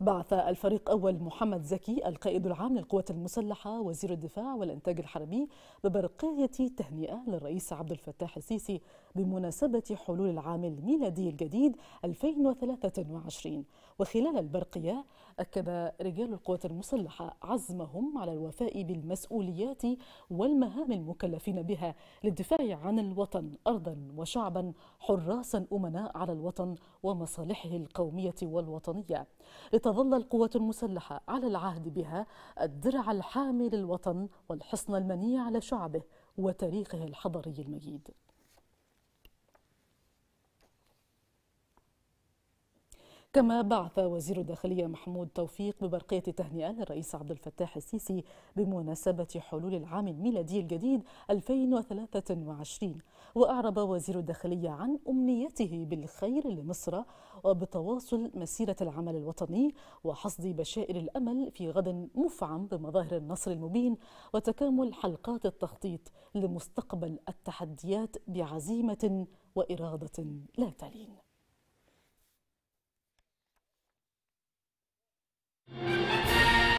بعث الفريق أول محمد زكي القائد العام للقوات المسلحة وزير الدفاع والإنتاج الحربي ببرقية تهنئة للرئيس عبد الفتاح السيسي بمناسبة حلول العام الميلادي الجديد 2023 وخلال البرقية أكد رجال القوات المسلحة عزمهم على الوفاء بالمسؤوليات والمهام المكلفين بها للدفاع عن الوطن أرضا وشعبا حراسا أمناء على الوطن ومصالحه القومية والوطنية. لتظل القوات المسلحة على العهد بها الدرع الحامي للوطن والحصن المنيع لشعبه وتاريخه الحضاري المجيد. كما بعث وزير الداخلية محمود توفيق ببرقية تهنئة للرئيس عبد الفتاح السيسي بمناسبة حلول العام الميلادي الجديد 2023 وأعرب وزير الداخلية عن أمنيته بالخير لمصر وبتواصل مسيرة العمل الوطني وحصد بشائر الأمل في غد مفعم بمظاهر النصر المبين وتكامل حلقات التخطيط لمستقبل التحديات بعزيمة وإرادة لا تلين.